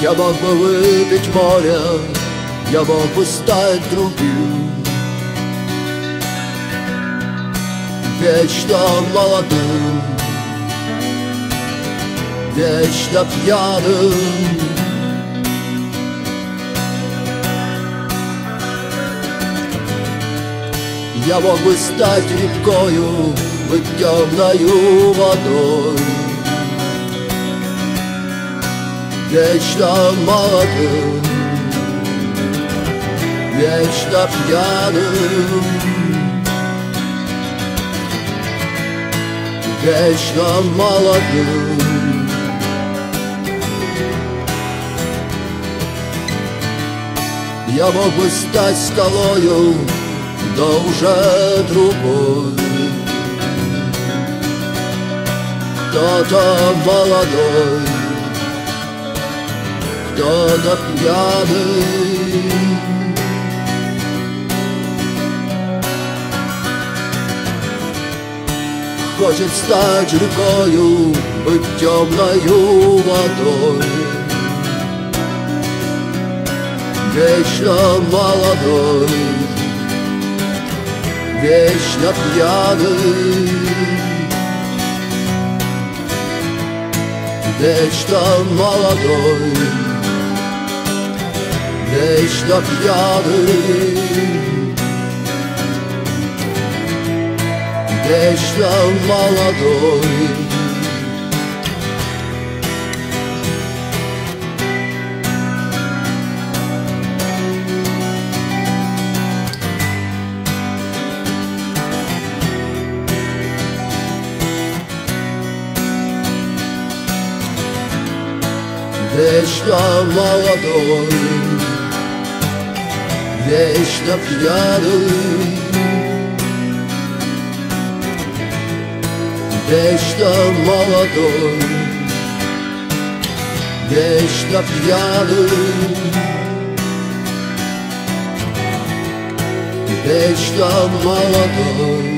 Я мог бы выпить море Я мог бы стать другим. Вечно молодым Вечно пьяным Я мог бы стать рекою, быть темною водой Вечно молодым, вечно пьяным Вечно молодым Я мог бы стать скалою, да уже другой. Кто-то молодой, кто-то пьяный. Хочет стать рекою, быть темною водой. Вечно молодой вечно пьяный. Вечно молодой beş dört yarım Beş dört mala doyum Beş dağlara doğru Вечно молодой Вечно молодой, вечно пьяный Вечно молодой, вечно пьяный Вечно молодой